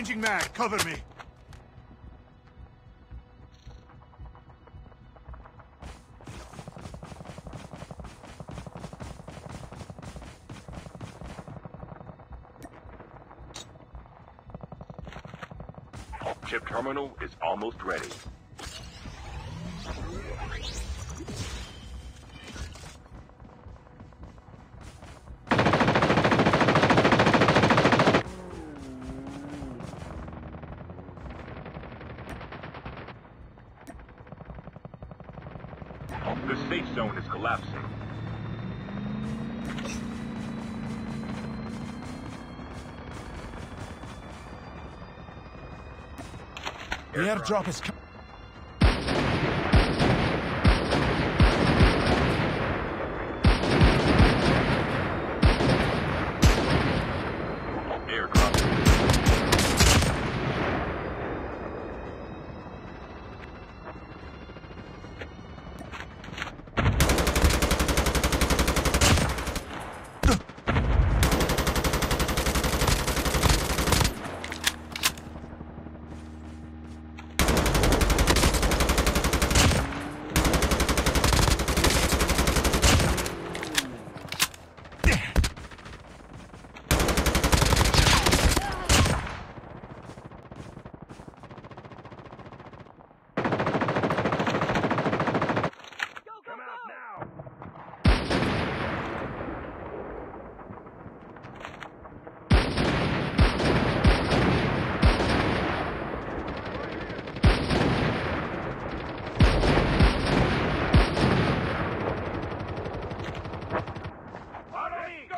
Changing mag, cover me. Chip terminal is almost ready. The safe zone is collapsing. The airdrop is coming. Airdrop. Come out now! Follow me! Go!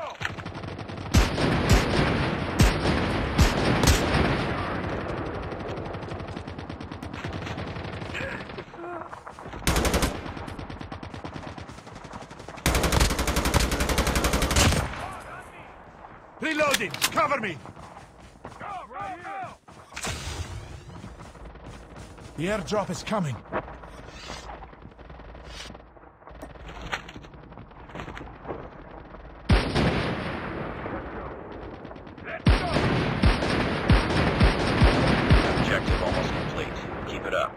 Reloading! Cover me! Go, right! The airdrop is coming. Objective almost complete. Keep it up.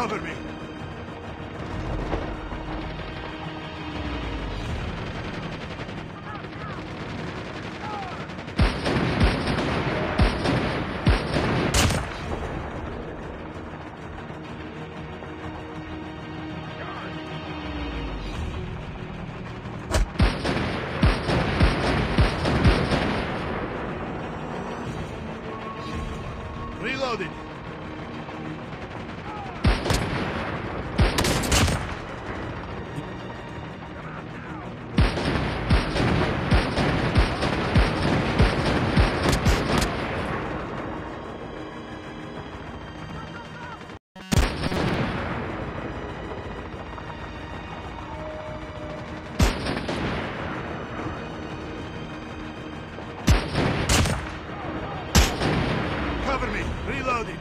Cover me. Reloaded. reloaded.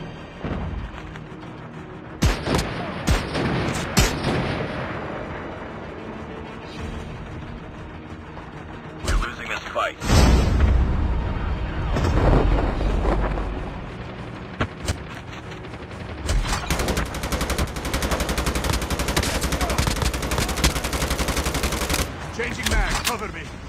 We're losing this fight. Changing mag, cover me.